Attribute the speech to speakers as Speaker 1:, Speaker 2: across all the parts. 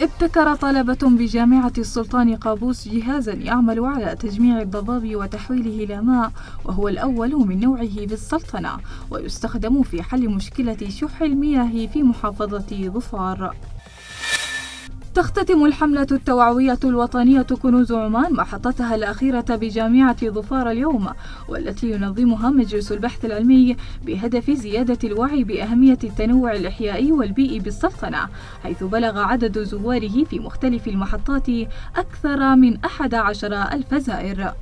Speaker 1: ابتكر طلبة بجامعة السلطان قابوس جهازا يعمل على تجميع الضباب وتحويله إلى ماء وهو الأول من نوعه بالسلطنة ويستخدم في حل مشكلة شح المياه في محافظة ظفار. تختتم الحملة التوعوية الوطنية كنوز عمان محطتها الأخيرة بجامعة ظفار اليوم والتي ينظمها مجلس البحث العلمي بهدف زيادة الوعي بأهمية التنوع الإحيائي والبيئي بالسلطنة حيث بلغ عدد زواره في مختلف المحطات أكثر من 11 ألف زائر.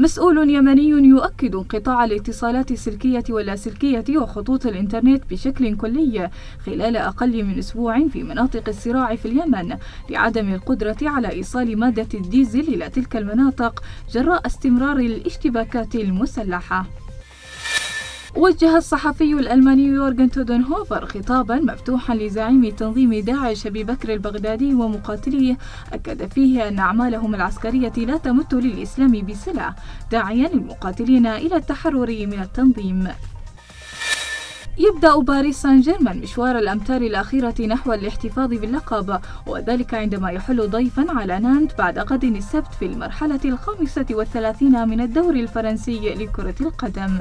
Speaker 1: مسؤول يمني يؤكد انقطاع الاتصالات السلكية واللاسلكية وخطوط الإنترنت بشكل كلي خلال أقل من أسبوع في مناطق الصراع في اليمن لعدم القدرة على إيصال مادة الديزل إلى تلك المناطق جراء استمرار الاشتباكات المسلحة. وجه الصحفي الألماني يورغن تودنهوفر خطابا مفتوحا لزعيم تنظيم داعش أبي بكر البغدادي ومقاتليه. أكد فيه أن أعمالهم العسكرية لا تمت للإسلام بصلة داعيا المقاتلين إلى التحرر من التنظيم. يبدأ باريس سان جيرمان مشوار الأمتار الأخيرة نحو الاحتفاظ باللقب وذلك عندما يحل ضيفا على نانت بعد غد السبت في المرحلة الخامسة والثلاثين من الدوري الفرنسي لكرة القدم.